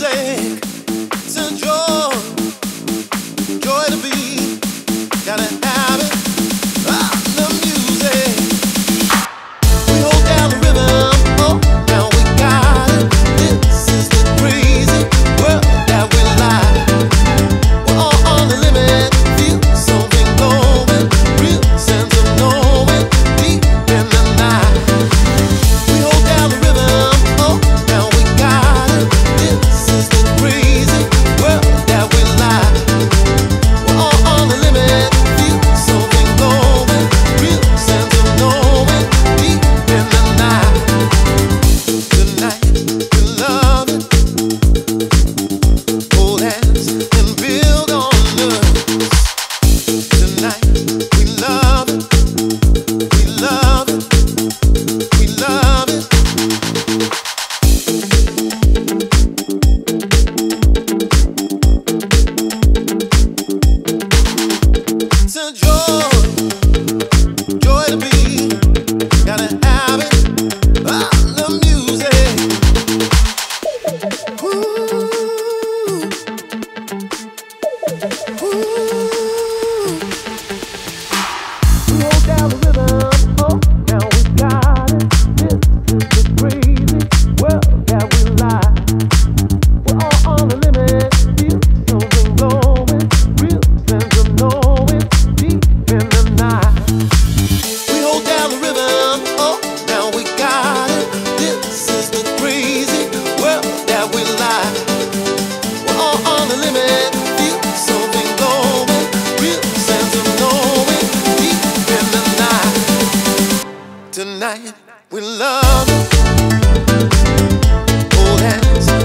music. It's a joy, joy to be. Gotta Música Tonight we love. Oh, hands.